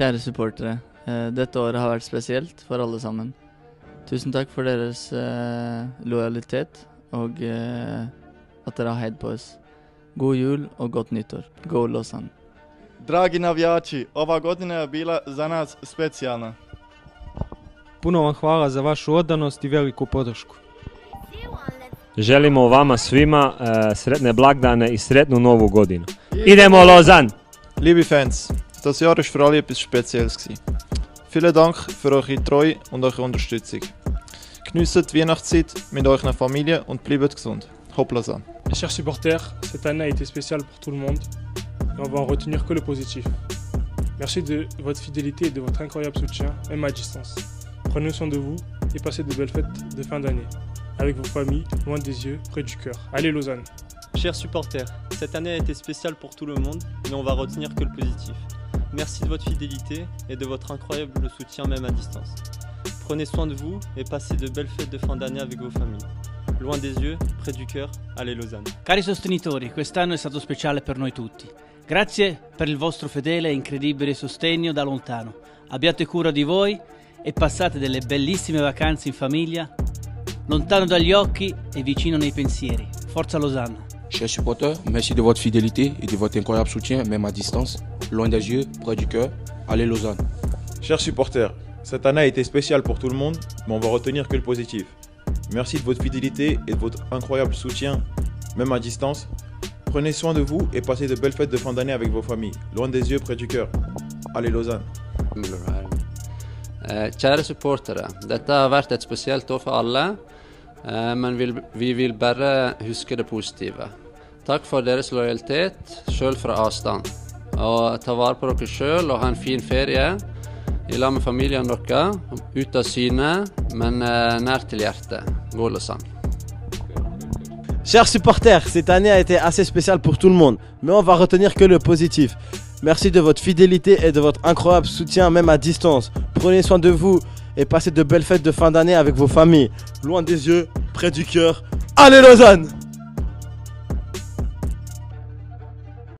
Kjære supportere. eh, Dette året har vært spesielt for alle sammen. Tusen takk for deres eh, lojalitet og eh, at dere har heid på oss. God jul og godt nyttår. Go Lausanne. Dragi navijači, ova godina je bila za nas specijalna. Puno vam hvala za vašu odanost i veliku podršku. Želimo vama svima eh, sretne blagdane i sretnu novu godinu. Idemo Lozan! Liebe Fans, das Jahr ist für alle etwas Spezielles gewesen. Vielen Dank für eure Treue und eure Unterstützung. Geniessen die Weihnachtszeit mit eurer Familie und bleibt gesund. Hopp Lausanne. Mes chers supporters, cette année a été spéciale pour tout le monde et on va en retenir que le positif. Merci de votre fidélité et de votre incroyable soutien, même à distance. Prenez soin de vous et passez de belles fêtes de fin d'année, avec vos familles, loin des yeux, près du cœur. Allez Lausanne Chers supporters, cette année a été spéciale pour tout le monde, mais on va retenir que le positif. Merci de votre fidélité et de votre incroyable soutien même à distance. Prenez soin de vous et passez de belles fêtes de fin d'année avec vos familles. Loin des yeux, près du cœur, allez Lausanne. Cari sostenitori, quest'anno è stato speciale per noi tutti. Grazie per il vostro fedele e incredibile sostegno da lontano. Abbiate cura di voi e passate delle bellissime vacanze in famiglia, lontano dagli occhi e vicino nei pensieri. Forza Losanna! Chers supporters, merci de votre fidélité et de votre incroyable soutien, même à distance. Loin des yeux, près du cœur. Allez Lausanne. Chers supporters, cette année a été spéciale pour tout le monde, mais on va retenir que le positif. Merci de votre fidélité et de votre incroyable soutien, même à distance. Prenez soin de vous et passez de belles fêtes de fin d'année avec vos familles, loin des yeux, près du cœur. Allez Lausanne. Kjære supportere. Dette har vært et spesielt år for alle, men vi vil bare huske det positive? Takk for deres lojalitet, sjøl fra avstand. Og ta vare på dere sjøl og ha en fin ferie i lag med familien. Ut av syne, men eh, nær til. Chers supporters, cette année a été assez spéciale pour tout le monde, mais on va retenir que le positif. Merci de votre fidélité et de votre incroyable soutien même à distance. Prenez soin de vous et passez de belles fêtes de fin d'année avec vos familles. Loin des yeux, près du cœur. Allez Lausanne